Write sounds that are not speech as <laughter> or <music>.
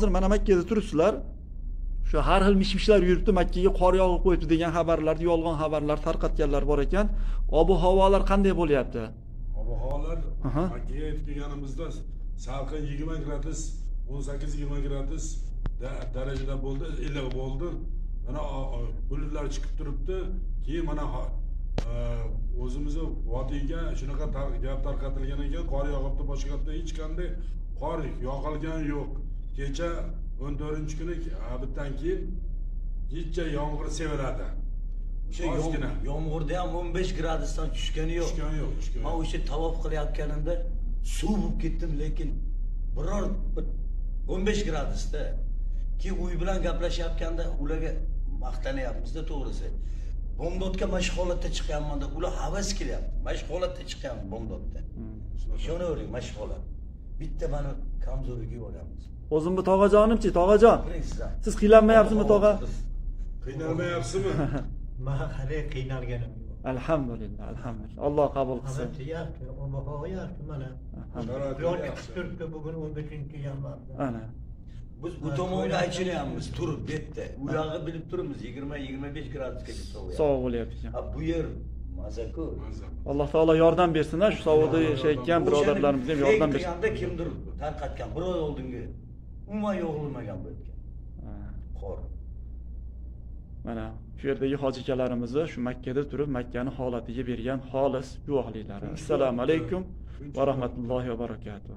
hozir mana makkada turibsizlar. Shu har xil mish mishlar yuribdi makkaga qor yog'ib qo'yibdi degan xabarlar yolg'on xabarlar tarqatganlar bor ekan. Ob havolar qanday bo'lyapti? Ob havolar makkaga yetib kelganimizda salqin yigirma gradus o'n sakkiz yigirma gradus da- darajada bo'ldi iliq bo'ldi. Mana bulutlar chiqib turibdi. Keyin mana e, o'zimizni vodiyga shunaqa gap tarqatilgan ekan qor yog'ibdi boshqa yoqda hech qanday. Qor yog'ilgani yo'q kecha o'n to'rtinchi kuni bitdan keyin kecha yomg'ir seviradi o'sha ozgina. yom- yomg'irda ham 15 gradusdan tushgani yo'q. Tushgani yo'q tushgani man o'sha tavof qilayotganimda suv bo'lib ketdim lekin biror bir 15 gradusda keyin uy bilan gaplashayotganda ularga maqtanyapmizda to'g'risi. Bomdodga mana shu holatda chiqyapmanda ular havas kelyapti mana shu holatda chiqyapmiz bomdodda. Ishonavering mana shu holat bitta mani kamzoriga olyapmiz o'zimni tog'ajonimchi tog'ajon siz qiynalmayapsizmi tog'a qiynalmayapsizmi? <laughs> Man hali qiynalganim yo'q. Alhamdulillah alhamdulillah. Alloh qabul mana qilsin havo yaxshi mana. Chiqib turibdi bugun o'n beshinchi yanvarda. Ana. Biz bu tomonga aychilyapmiz turib bu yerda u yog'i bilib turibmiz yigirma yigirma besh gradusgacha sovuq sog' bo'lyapti bu yer mazaku. Alloh taolo yordam bersin a shu sovuqda yashayotgan birodarlarimizga ham yordam bersin. qilganda kimdir tarqatgan? Bir oy oldingi umuman yo'g'ilmagan bu qor. Mana shu yerdagi hoji akalarimizni shu makkada turib makkani holatiga bergan xolis guvohliklari assalomu alaykum va rahmatullohi va barakatuh